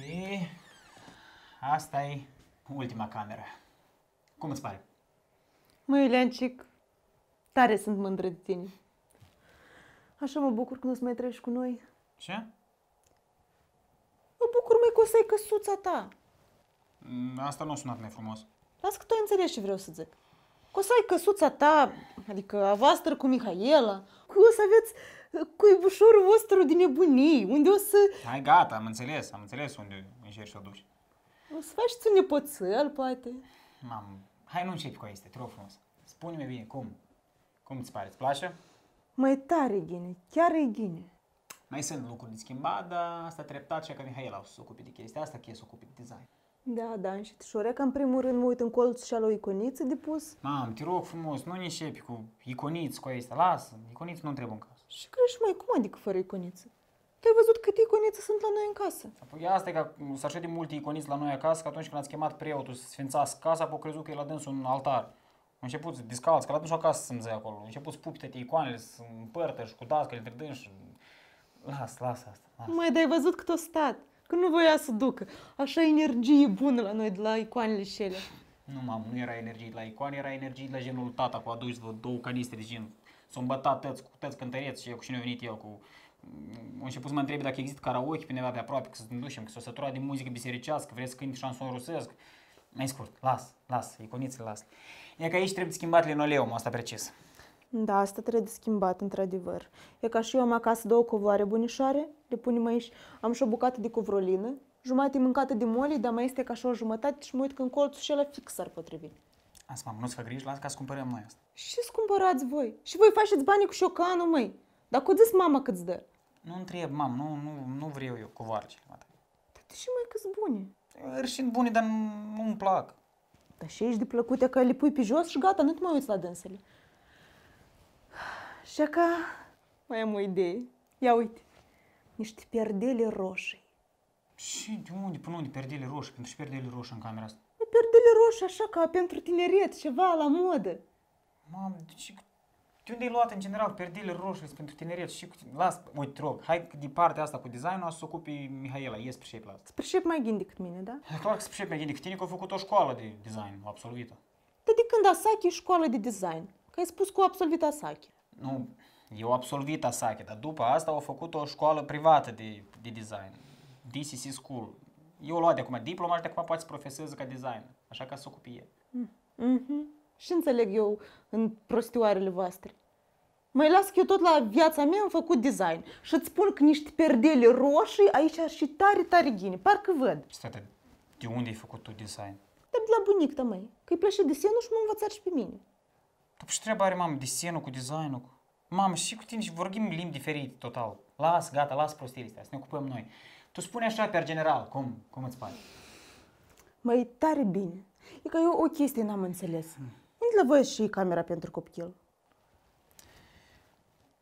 Și asta e ultima cameră. Cum îți pare? Măi, Iuliancic, tare sunt mândră de tine. Așa mă bucur când o să mai treci cu noi. Ce? Mă bucur, mai că o să ai căsuța ta. Mm, Asta nu a sunat nefrumos. Las că tu ai înțeles ce vreau să zic. Că o să ai căsuța ta, adică a voastră cu Mihaela, că o să aveți uh, cuibușorul vostru din nebunii, unde o să, Hai, gata, am înțeles, am înțeles unde încerci să o duci. o să faceți un nepoțel, poate. Mam, hai nu începi cu asta, te rog frumos. Spune-mi bine, cum? Cum îți pare? Îți place? Mai tare, Ghine, chiar e Ghine. Mai sunt lucruri de schimbat, dar asta treptat și că Mihaela o să se ocupe de chestia asta, că e să se ocupe de design. Da, da, înșetișoare, că în primul rând mă uit în colț și al o iconiță de pus. Mam, te rog frumos, nu ne începi cu iconiți, cu asta, lasă, iconiți nu trebuie în casă. Și crești mai cum adică fără iconiță? Tu ai văzut câte iconițe sunt la noi în casă? Apoi asta e că sunt așa de multe iconiți la noi acasă, că atunci când ați chemat preotul să sfințați casa, au crezut că e la dânsul un altar. Au început să discalți, că la dânsul acasă să zăi acolo. Au început să pupi toate icoanele, să împărtă și cu dascăle între dânsi. Las, las asta, las. Mai, dar ai văzut cât o stat? Că nu voia să ducă. Așa energie bună la noi de la icoanele și ele. Nu, mamă, nu era energie la icoane, era energie la genul lui tata, cu aduși vreo două canistre de gen. S-au îmbătat tăți, cu tăți cântăreți și eu cu cine a venit el cu... Au început să mă întrebe dacă există karaoke pe undeva pe aproape, că să ne ducem, că s-o săturat de muzică bisericească, vreți să cânti șanson rusesc. Mai scurt, las, las, iconițele las. E că aici trebuie schimbat linoleumul, asta precis. Da, asta trebuie de schimbat, într-adevăr. E ca și eu am acasă două covoare bunișoare, le punem aici, am și o bucată de covrolină, jumătate e mâncată de moli, dar mai este ca și o jumătate și mă uit că în colțul și ăla fix s-ar potrivi. Asta, mamă, nu-ți fă griji, las ca să cumpărăm noi asta. Și ce cumpărați voi? Și voi faceți banii cu șocanul, măi. Dar cu zis mama cât-ți dă? Nu întreb, mam, nu, nu, nu vreau eu covoarcele. mă. Dar de ce mai câți buni? Sunt bune, dar nu, nu-mi plac. Dar și ești de plăcute că le pui pe jos și gata, nu te mai uiți la dânsele. Și ca mai am o idee. Ia uite, niște perdele roșii. Și de unde, până unde, perdele roșii, pentru și perdele roșii în camera asta? Păi Perdele roșii așa ca pentru tineret, ceva la modă. Mamă, de ce? De unde ai luat în general perdele roșii pentru tineret? Și, cu- las, uite, te rog, hai că de partea asta cu designul o să se ocupe Mihaela, ies pe shape la asta. Îți pricep mai gândi decât mine, da? E clar că se pricepe mai gândit, că tine că a făcut o școală de design, o absolvită. Dar de când Asaki e școală de design? Că ai spus că o absolvit Asaki. Nu, eu absolvit Asake, dar după asta au făcut o școală privată de, de design, DCC School. Eu luat de acum diploma și de acum poate să profeseze ca design, așa ca să se ocupe el. Mhm. Și înțeleg eu în prostioarele voastre. Mai las că eu tot la viața mea am făcut design și îți spun că niște perdele roșii aici și tare, tare ghine, parcă văd. Stai, dar de unde ai făcut tu design? Dar de la bunic, măi, că îi place desenul și m-a învățat și pe mine. Dar ce treabă are, mamă, desenul cu designul? cu- Mamă, și cu tine și vorbim limbi diferite total. Las, gata, las prostiile astea, să ne ocupăm noi. Tu spune așa, per general, cum, cum îți pare? Mai tare bine. E că eu o chestie n-am înțeles. Unde la voi și camera pentru copil?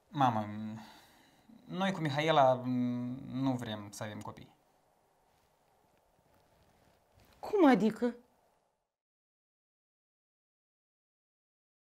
Mamă, m, noi cu Mihaela m, nu vrem să avem copii. Cum adică?